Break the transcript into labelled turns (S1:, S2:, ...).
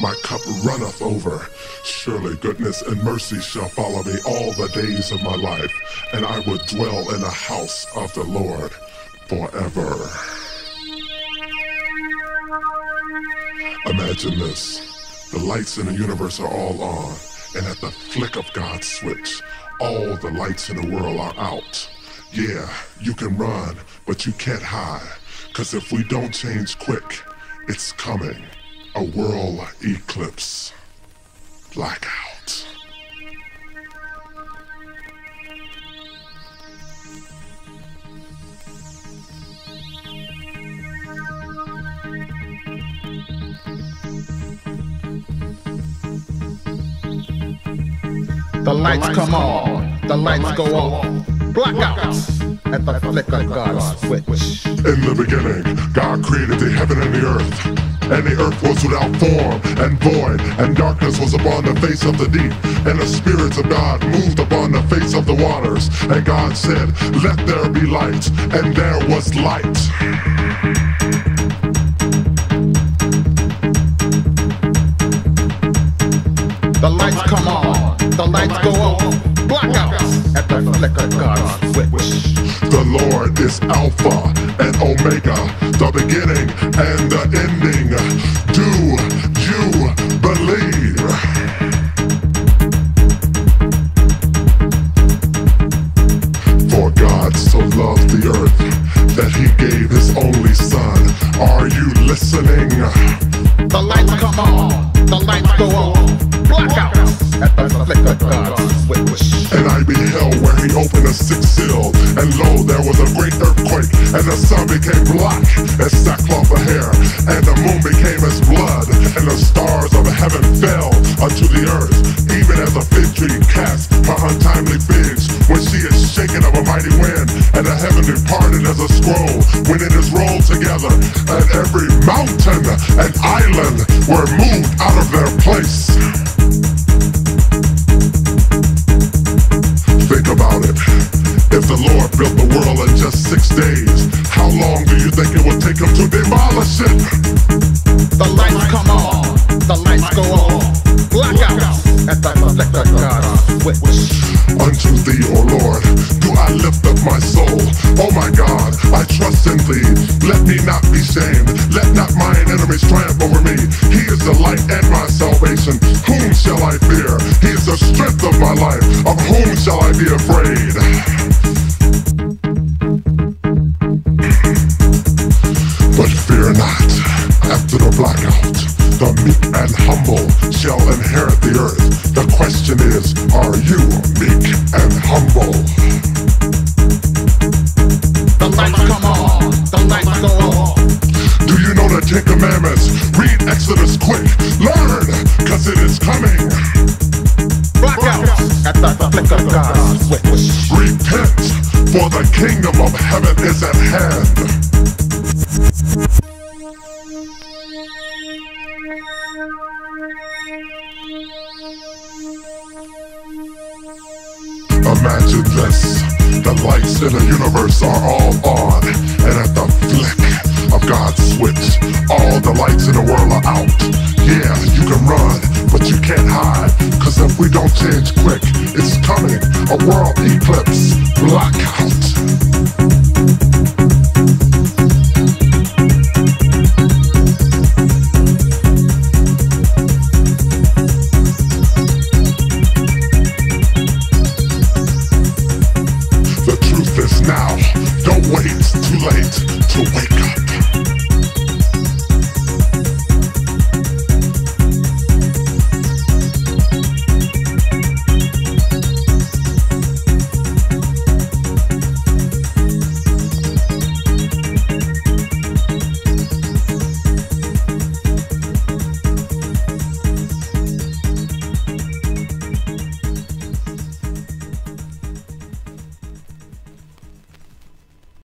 S1: My cup runneth over. Surely goodness and mercy shall follow me all the days of my life, and I will dwell in the house of the Lord forever. Imagine this. The lights in the universe are all on, and at the flick of God's switch, all the lights in the world are out. Yeah, you can run, but you can't hide. Cause if we don't change quick, it's coming. A world eclipse. Blackout.
S2: The lights come on, the lights go off. Blackouts at the flick of God's switch.
S1: In the beginning, God created the heaven and the earth. And the earth was without form and void, and darkness was upon the face of the deep. And the spirits of God moved upon the face of the waters. And God said, Let there be light. And there was light.
S2: The lights come on, the lights go off. Blackouts at the flick of God's switch.
S1: The Lord is Alpha and Omega, the beginning and the ending. Loved the earth that he gave his only son. Are you listening?
S2: The lights come on, the lights go off. Blackouts at the flick of God's.
S1: And I beheld where he opened a sixth seal, and lo, there was a great earthquake, and the sun became black as sackcloth of hair, and the moon figs when she is shaken of a mighty wind, and the heaven departed as a scroll when it is rolled together, and every mountain and island were moved out of their place. Think about it. If the Lord built the world in just six days, how long do you think it would take him to demolish it?
S2: The lights come on, the lights go off. Blackouts at the God's switch.
S1: Unto thee, O Lord, do I lift up my soul. Oh my God, I trust in thee. Let me not be shamed. Let not mine enemies triumph over me. Quick. Learn, cause it is coming.
S2: Blackouts at the flick of God's switch.
S1: Repent, for the kingdom of heaven is at hand. Imagine this. The lights in the universe are all on, and at the flick of God's lights in the world are out. Yeah, you can run, but you can't hide, cause if we don't change quick, it's coming. A world eclipse, blackout.